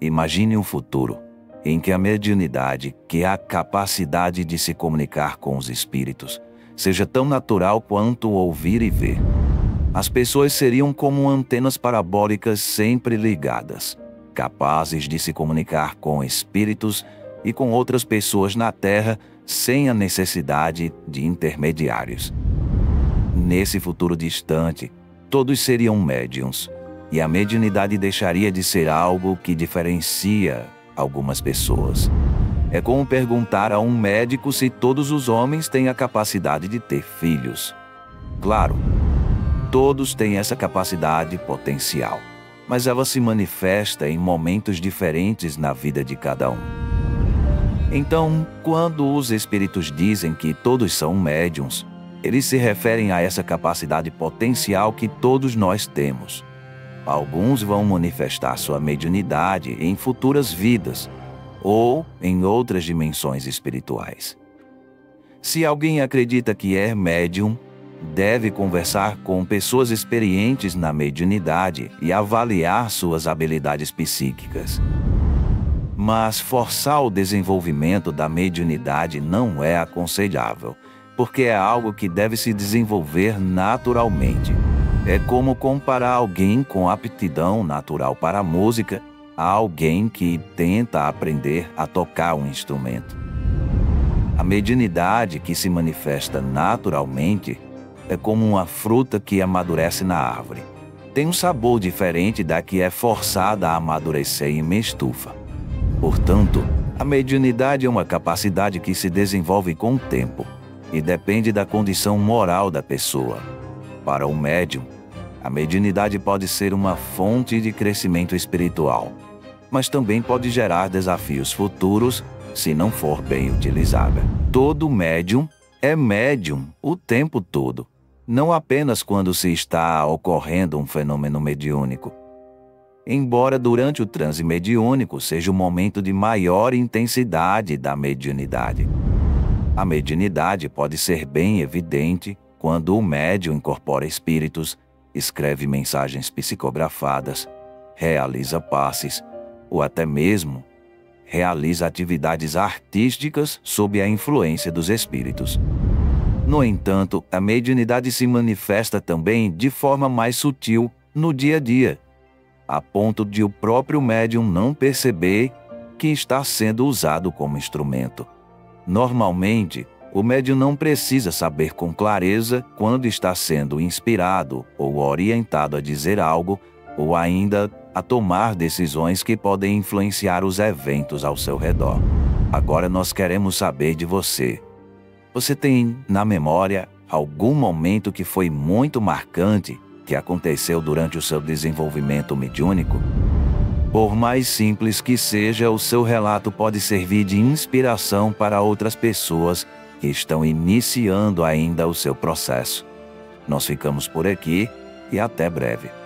Imagine um futuro em que a mediunidade, que é a capacidade de se comunicar com os espíritos, seja tão natural quanto ouvir e ver. As pessoas seriam como antenas parabólicas sempre ligadas, capazes de se comunicar com espíritos e com outras pessoas na Terra sem a necessidade de intermediários. Nesse futuro distante, todos seriam médiums, e a mediunidade deixaria de ser algo que diferencia algumas pessoas. É como perguntar a um médico se todos os homens têm a capacidade de ter filhos. Claro, todos têm essa capacidade potencial, mas ela se manifesta em momentos diferentes na vida de cada um. Então, quando os espíritos dizem que todos são médiums, eles se referem a essa capacidade potencial que todos nós temos. Alguns vão manifestar sua mediunidade em futuras vidas ou em outras dimensões espirituais. Se alguém acredita que é médium, deve conversar com pessoas experientes na mediunidade e avaliar suas habilidades psíquicas. Mas forçar o desenvolvimento da mediunidade não é aconselhável, porque é algo que deve se desenvolver naturalmente. É como comparar alguém com aptidão natural para a música a alguém que tenta aprender a tocar um instrumento. A mediunidade que se manifesta naturalmente é como uma fruta que amadurece na árvore. Tem um sabor diferente da que é forçada a amadurecer em uma estufa. Portanto, a mediunidade é uma capacidade que se desenvolve com o tempo e depende da condição moral da pessoa. Para o médium, a mediunidade pode ser uma fonte de crescimento espiritual, mas também pode gerar desafios futuros se não for bem utilizada. Todo médium é médium o tempo todo, não apenas quando se está ocorrendo um fenômeno mediúnico embora durante o transe mediúnico seja o momento de maior intensidade da mediunidade. A mediunidade pode ser bem evidente quando o médium incorpora espíritos, escreve mensagens psicografadas, realiza passes ou até mesmo realiza atividades artísticas sob a influência dos espíritos. No entanto, a mediunidade se manifesta também de forma mais sutil no dia a dia a ponto de o próprio médium não perceber que está sendo usado como instrumento. Normalmente, o médium não precisa saber com clareza quando está sendo inspirado ou orientado a dizer algo ou ainda a tomar decisões que podem influenciar os eventos ao seu redor. Agora nós queremos saber de você. Você tem na memória algum momento que foi muito marcante que aconteceu durante o seu desenvolvimento mediúnico? Por mais simples que seja, o seu relato pode servir de inspiração para outras pessoas que estão iniciando ainda o seu processo. Nós ficamos por aqui e até breve.